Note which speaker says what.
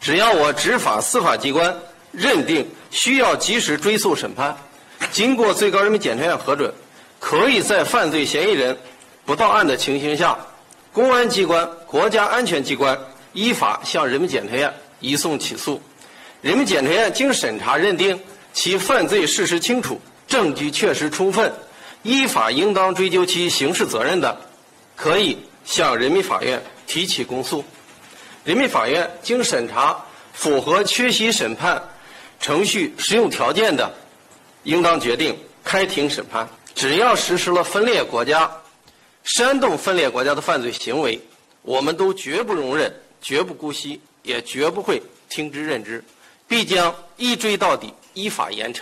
Speaker 1: 只要我执法司法机关认定需要及时追诉审判，经过最高人民检察院核准，可以在犯罪嫌疑人不到案的情形下，公安机关、国家安全机关依法向人民检察院移送起诉。人民检察院经审查认定其犯罪事实清楚、证据确实充分，依法应当追究其刑事责任的，可以向人民法院提起公诉。人民法院经审查符合缺席审判程序适用条件的，应当决定开庭审判。只要实施了分裂国家、煽动分裂国家的犯罪行为，我们都绝不容忍、绝不姑息，也绝不会听之任之，必将一追到底，依法严惩。